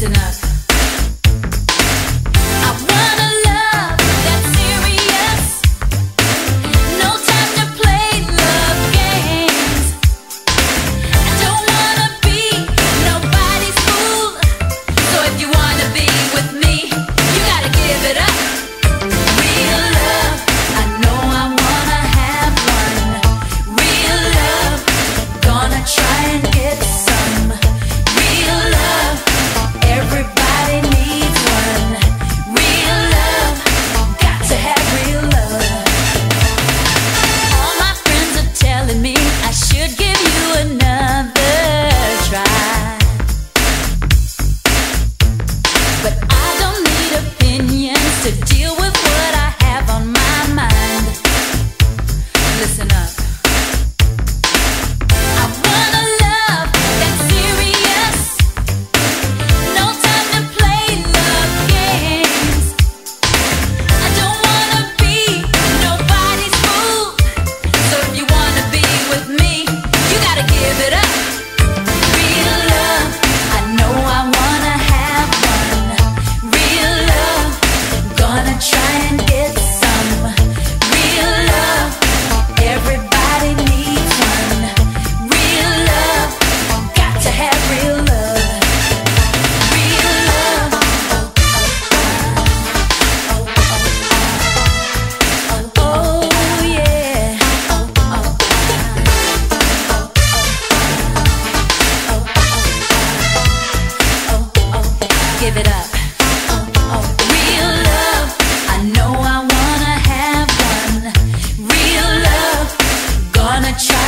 Listen up.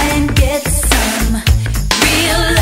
and get some real love.